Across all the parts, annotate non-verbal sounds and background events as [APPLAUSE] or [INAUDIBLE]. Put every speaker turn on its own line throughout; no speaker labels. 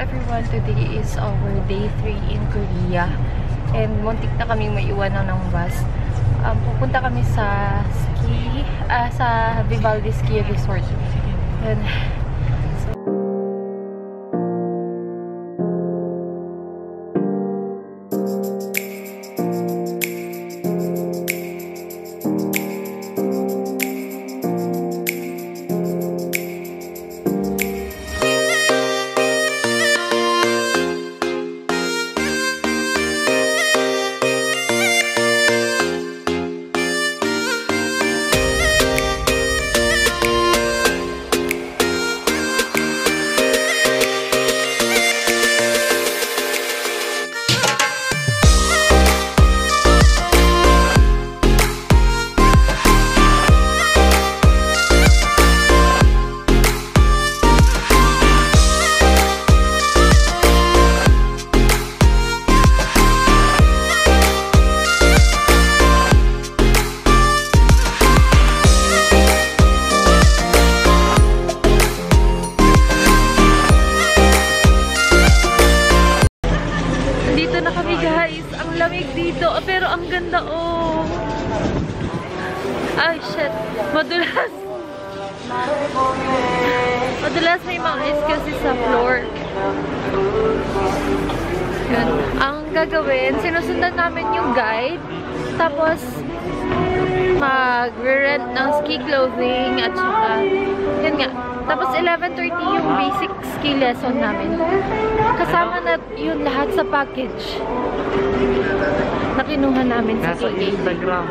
everyone, today is our day 3 in Korea. And muntik na kaming maiwanan ng bus. Um, pupunta kami sa ski, ah, sa Vivaldi Ski Resort. And, at saka, yun nga. Tapos 11.30 yung basic ski lesson namin. Kasama na yun lahat sa package na kinuha namin sa
Nasa
KKD.
Instagram.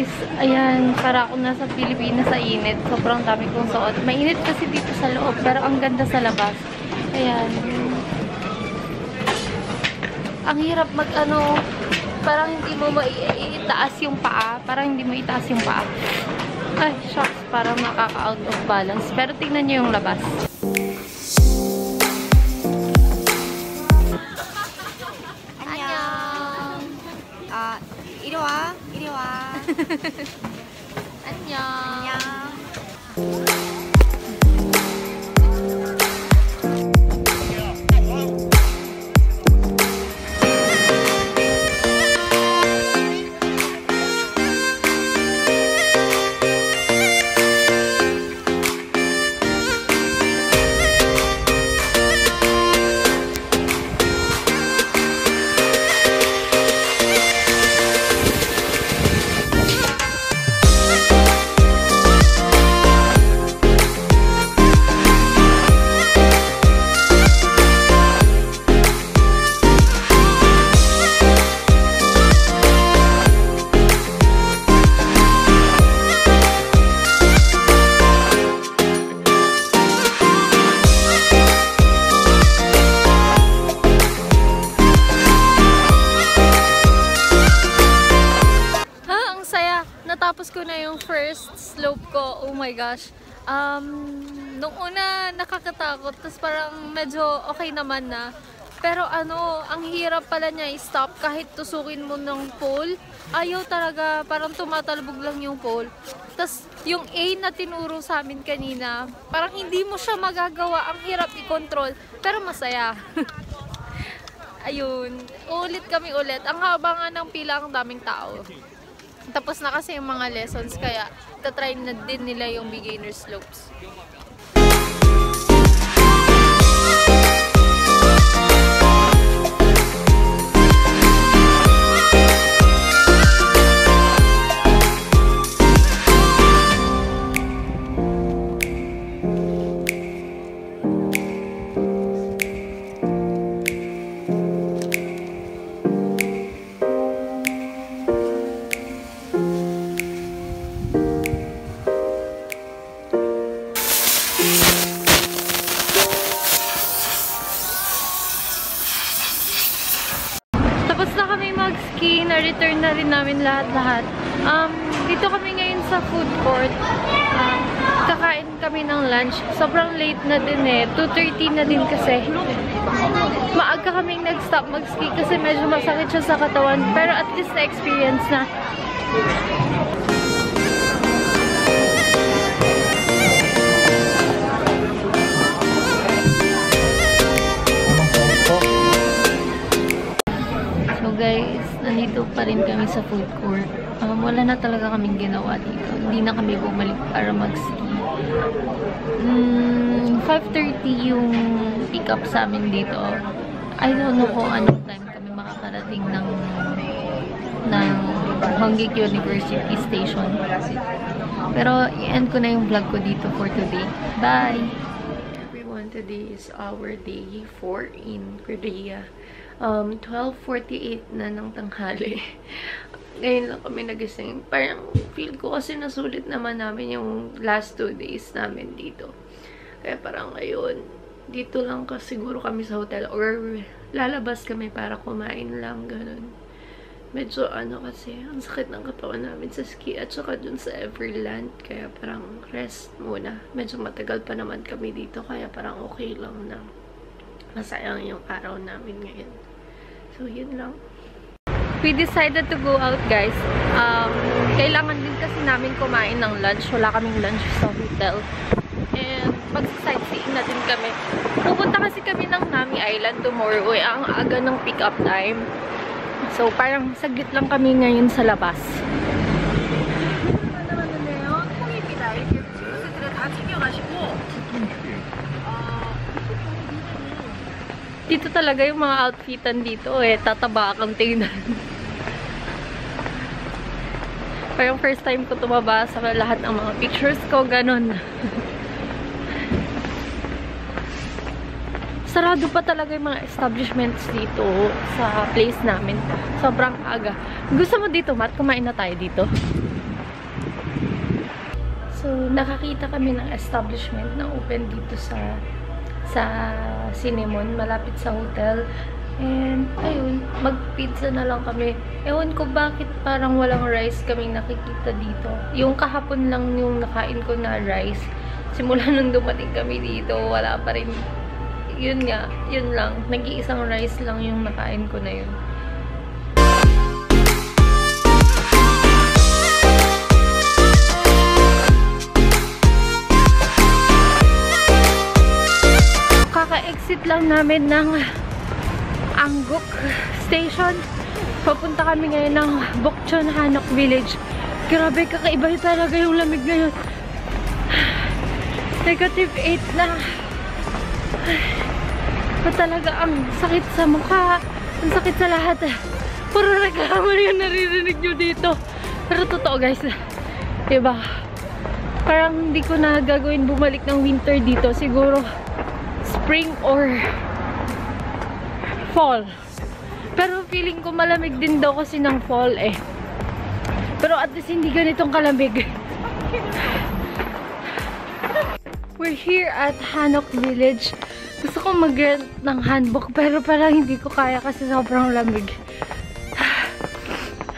Guys, ayan, para ako nasa Pilipinas sa init. Sobrang dami kong suot. Mainit kasi dito sa loob, pero ang ganda sa labas. Ayan. Ang hirap mag ano, parang hindi mo maitaas yung paa. Parang hindi mo itaas yung paa. Ay, shucks, parang nakaka-out of balance. Pero tingnan nyo yung labas. [LAUGHS]
안녕.
안녕. Oh my gosh. Um, nung una nakakatakot, tapos parang medyo okay naman na. Pero ano, ang hirap pala niya i-stop kahit tusukin mo ng pole. Ayaw talaga, parang tumatalbog lang yung pole. Tapos yung A na tinuro sa amin kanina, parang hindi mo siya magagawa. Ang hirap i-control, pero masaya. [LAUGHS] Ayun, ulit kami ulit. Ang haba nga ng pila, ang daming tao. Tapos na kasi yung mga lessons, kaya tatry na din nila yung beginner slopes. Na-return na rin namin lahat-lahat. Um, dito kami ngayon sa food court. Um, kakain kami ng lunch. Sobrang late na din eh. 2.30 na din kasi. Maaga kaming nag-stop mag-ski kasi medyo masakit siya sa katawan. Pero at least na-experience na. Nandito pa rin kami sa food court. Um, wala na talaga kaming ginawa dito. Hindi na kami bumalik para mag-ski. Mm, 5.30 yung pick-up sa amin dito. I don't know kung anong time kami makakarating ng ng Honggik University Station. Pero i-end ko na yung vlog ko dito for today. Bye! Everyone, today is our day 4 in Korea. Um, 12.48 na ng tanghali. [LAUGHS] Ngayon lang kami nagising. Parang feel ko kasi nasulit naman namin yung last two days namin dito. Kaya parang ngayon, dito lang kasi siguro kami sa hotel or lalabas kami para kumain lang, ganun. Medyo ano kasi, ang sakit ng katawan namin sa ski at saka dun sa Everland. Kaya parang rest muna. Medyo matagal pa naman kami dito kaya parang okay lang na masayang yung araw namin ngayon. So, yun lang. We decided to go out, guys. Um, kailangan din kasi namin kumain ng lunch. Wala kaming lunch sa hotel. And mag-sightseeing na din kami. Pupunta kasi kami ng Nami Island tomorrow. Eh, ang aga ng pick-up time. So, parang saglit lang kami ngayon sa labas. Dito talaga yung mga outfitan dito eh. Tataba kang tingnan. Parang first time ko tumaba sa lahat ng mga pictures ko. Ganon. Sarado pa talaga yung mga establishments dito sa place namin. Sobrang aga. Gusto mo dito, Matt? Kumain na tayo dito. So, nakakita kami ng establishment na open dito sa sa Cinnamon, malapit sa hotel. And, ayun, mag-pizza na lang kami. Ewan ko bakit parang walang rice kaming nakikita dito. Yung kahapon lang yung nakain ko na rice. Simula nung dumating kami dito, wala pa rin. Yun nga, yun lang. Nag-iisang rice lang yung nakain ko na yun. Kaka-exit lang namin ng Angguk Station. Papunta kami ngayon ng Bokchon Hanok Village. Grabe, kakaiba talaga yung lamig ngayon. [SIGHS] Negative 8 na. [SIGHS] Pa talaga ang sakit sa mukha. Ang sakit sa lahat. [SIGHS] Puro reklamo yung naririnig nyo dito. Pero totoo guys. Diba? Parang hindi ko na gagawin bumalik ng winter dito. Siguro spring or fall. Pero feeling ko malamig din daw kasi ng fall eh. Pero at least hindi ganitong kalamig. [LAUGHS] We're here at Hanok Village. Gusto kong mag-rent ng handbook pero parang hindi ko kaya kasi sobrang lamig.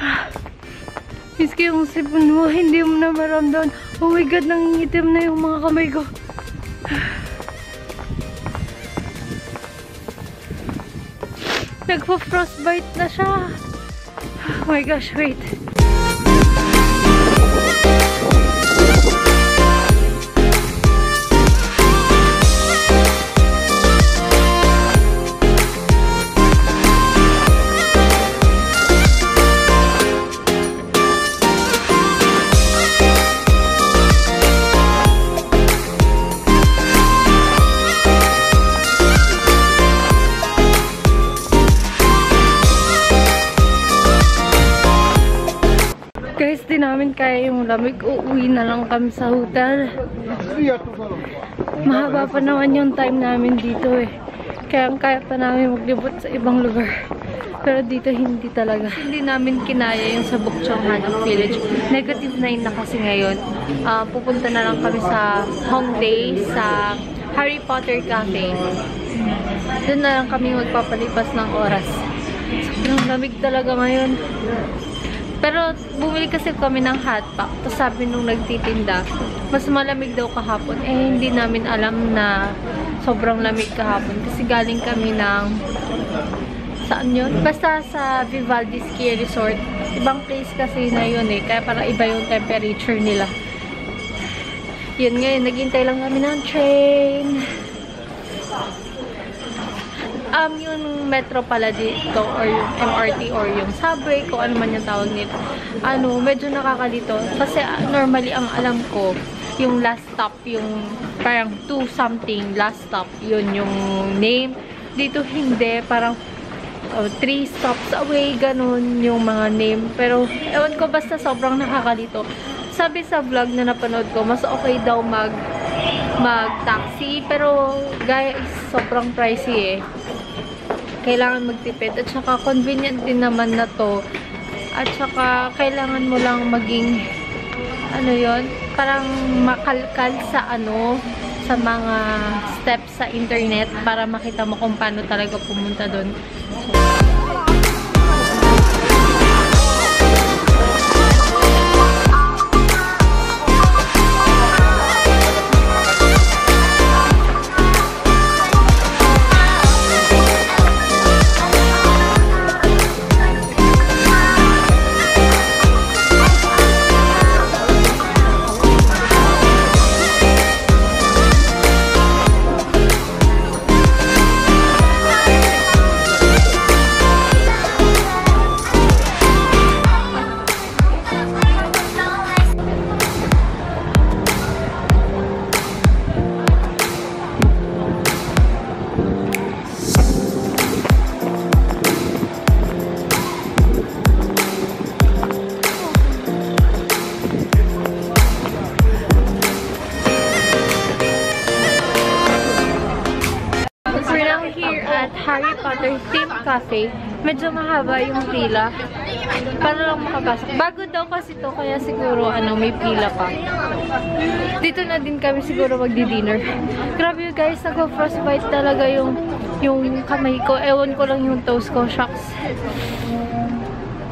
[SIGHS] Miski yung sipon mo, hindi mo na maramdaman. Oh my god, nangingitim na yung mga kamay ko. [SIGHS] Nagpo-frostbite na siya. Oh my gosh, wait. Lamig. Uuwi na lang kami sa hotel. Mahaba pa naman yung time namin dito eh. Kaya kaya pa namin maglibot sa ibang lugar. Pero dito hindi talaga. Hindi namin kinaya yung sa Bukchong Hanok Village. Negative 9 na kasi ngayon. Ah, pupunta na lang kami sa Hongdae, sa Harry Potter Cafe. Doon na lang kami magpapalipas ng oras. Sobrang lamig talaga ngayon. Pero bumili kasi kami ng hot pack. Tapos sabi nung nagtitinda, mas malamig daw kahapon. Eh, hindi namin alam na sobrang lamig kahapon. Kasi galing kami ng... Saan yun? Basta sa Vivaldi Ski Resort. Ibang place kasi na yun eh. Kaya parang iba yung temperature nila. Yun ngayon, naghintay lang kami ng train. Um, yung metro pala dito or yung MRT or yung subway, kung ano man yung tawag nito. Ano, medyo nakakalito. Kasi ah, normally ang alam ko, yung last stop, yung parang 2 something last stop, yun yung name. Dito hindi, parang 3 stops away, ganun yung mga name. Pero, ewan ko, basta sobrang nakakalito. Sabi sa vlog na napanood ko, mas okay daw mag mag-taxi. Pero, guys, sobrang pricey eh. Kailangan magtipid. At saka, convenient din naman na to. At saka, kailangan mo lang maging, ano yon parang makalkal sa ano, sa mga steps sa internet para makita mo kung paano talaga pumunta doon. We're Cafe. Medyo mahaba yung pila. Para lang makapasok. Bago daw kasi to, kaya siguro ano, may pila pa. Dito na din kami siguro magdi-dinner. [LAUGHS] Grabe guys, nag-frostbite talaga yung yung kamay ko. Ewan ko lang yung toes ko. Shucks.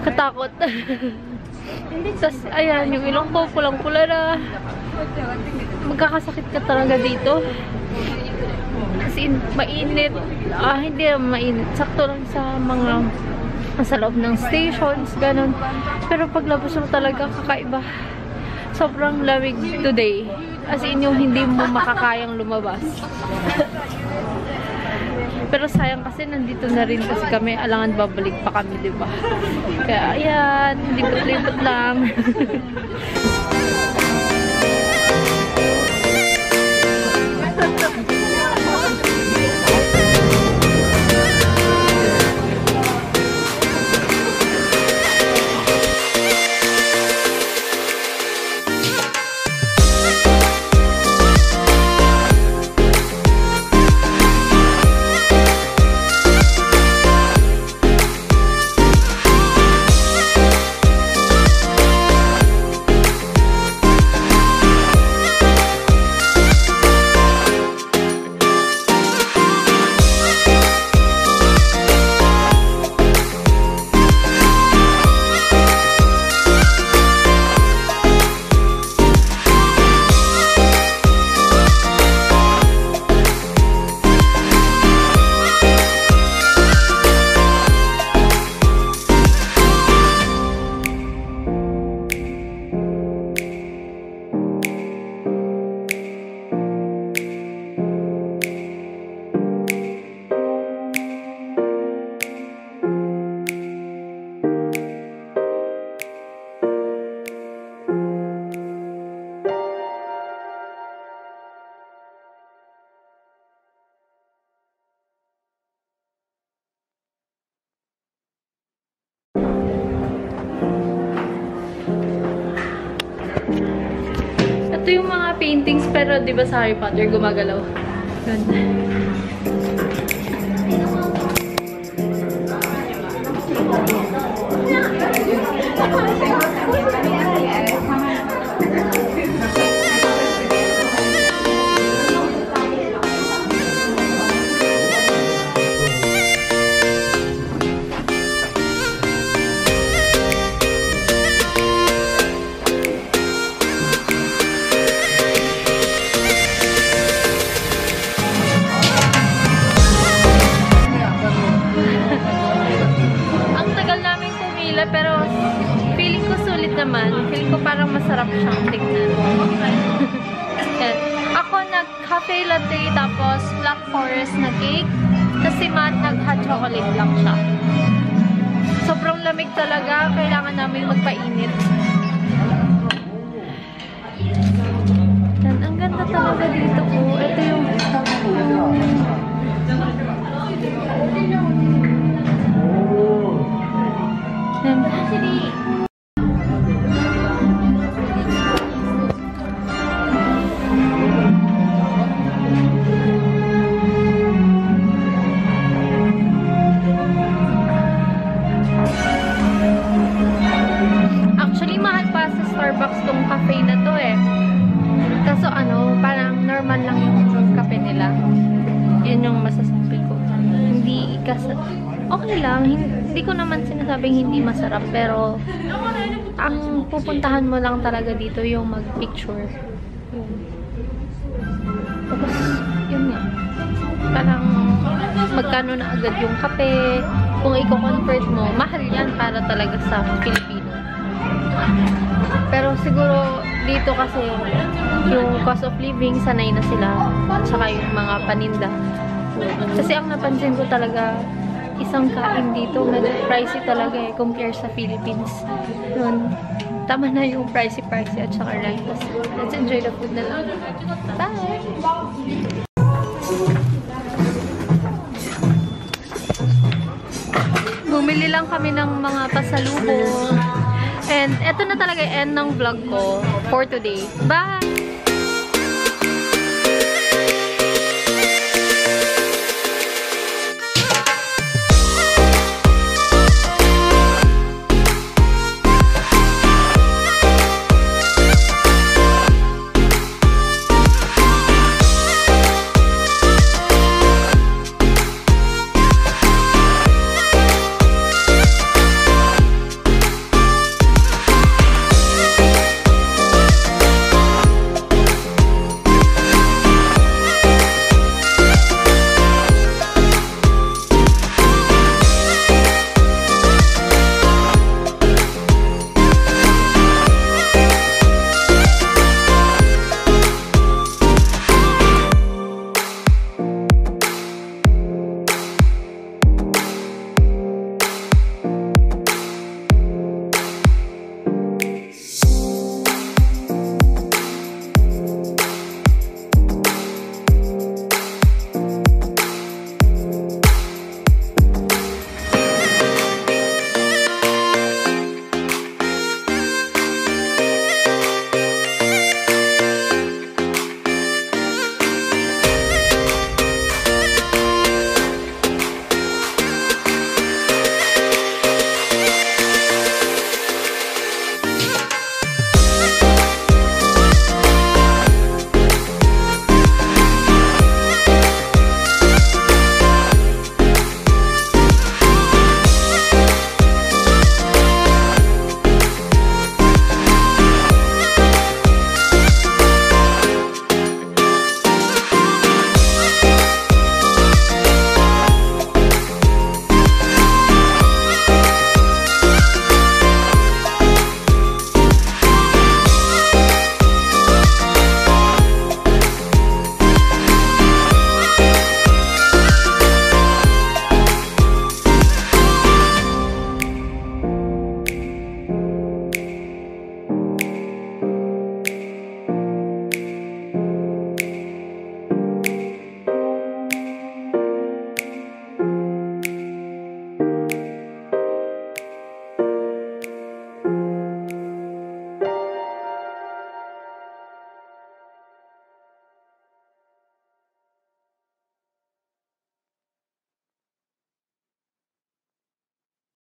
Katakot. [LAUGHS] Tapos, ayan, yung ilong ko, pulang-pula na. Magkakasakit ka talaga dito. Kasi in, mainit. Ah, hindi mainit. Sakto lang sa mga sa loob ng stations, ganun. Pero paglabas mo talaga kakaiba. Sobrang lamig today. As in yung hindi mo makakayang lumabas. [LAUGHS] Pero sayang kasi nandito na rin kasi kami. Alangan babalik pa kami, di ba? Kaya ayan, libot-libot lang. [LAUGHS] Pero di ba sa Harry Potter, gumagalaw? Yun. Cake. Tapos si Matt nag-hot chocolate lang siya. Sobrang lamig talaga. Kailangan namin magpainit. Yan, ang ganda talaga dito po. Ito yung... Yan. Starbucks tong cafe na to eh. Kaso ano, parang normal lang yung kape nila. Yun yung masasabi ko. Hindi kasi okay lang. Hin- Hindi ko naman sinasabing hindi masarap. Pero, ang pupuntahan mo lang talaga dito yung mag-picture. Yun. Tapos, yun nga. Parang, magkano na agad yung kape. Kung i-convert mo, mahal yan para talaga sa Pilipino. Pero siguro dito kasi yung cost of living sanay na sila at saka yung mga paninda. Kasi ang napansin ko talaga isang kain dito medyo pricey talaga eh compare sa Philippines. Yun. Tama na yung pricey-pricey at saka rent. Let's enjoy the food na lang. Bye! Bumili lang kami ng mga pasalubong. And eto na talaga end ng vlog ko for today. Bye!